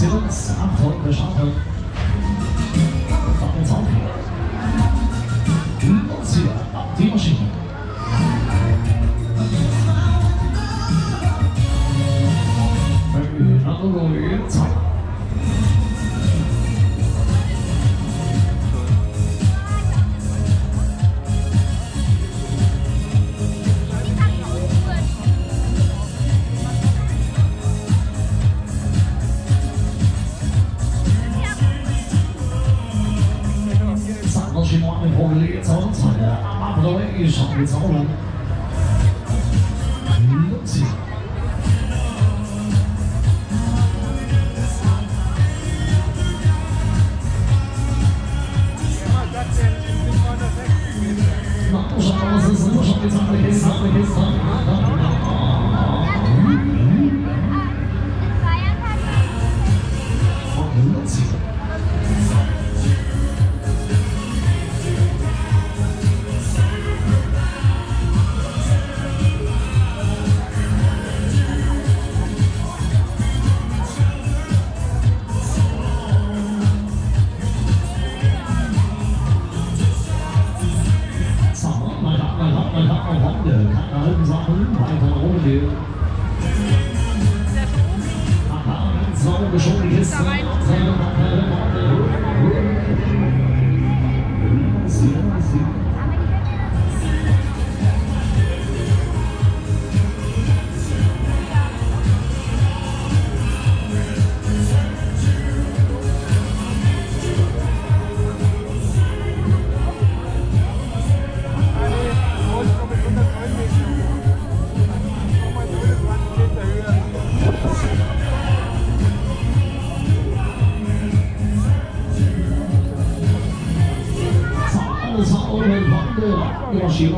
喜欢撒谎的沙滩，发现草坪，云梦起了好听的声音。而与那公公云。阿妈不都会遇上的走廊。马路上，马路上，马路上，马路上，马路上，马路上，马路上，马路上，马路上，weiter nach oben gehen.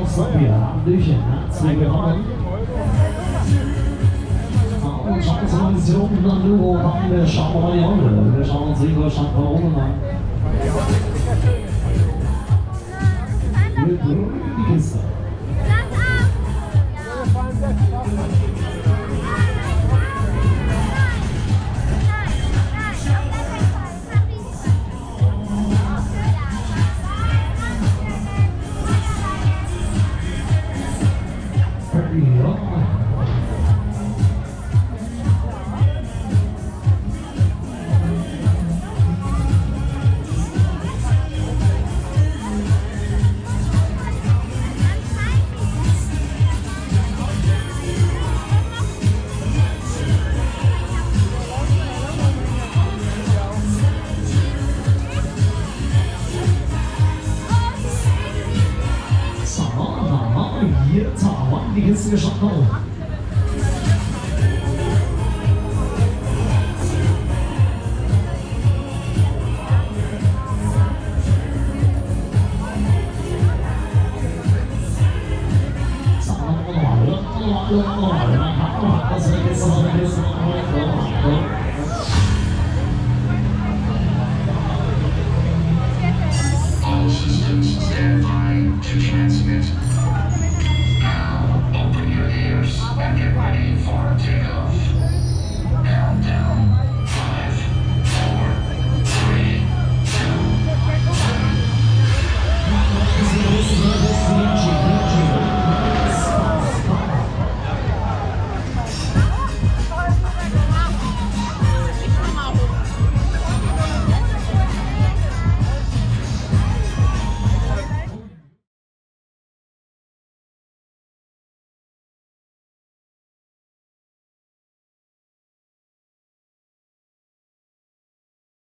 Sabia. Hallöchen, herzlich willkommen. So, und schauen uns mal die Option an Euro an. Wir schauen mal die Runde. Wir schauen uns Ingolstadt von oben an. Wir drücken die Kiste. 이에요. Die Kiste geschafft haben. So, noch mal, noch mal,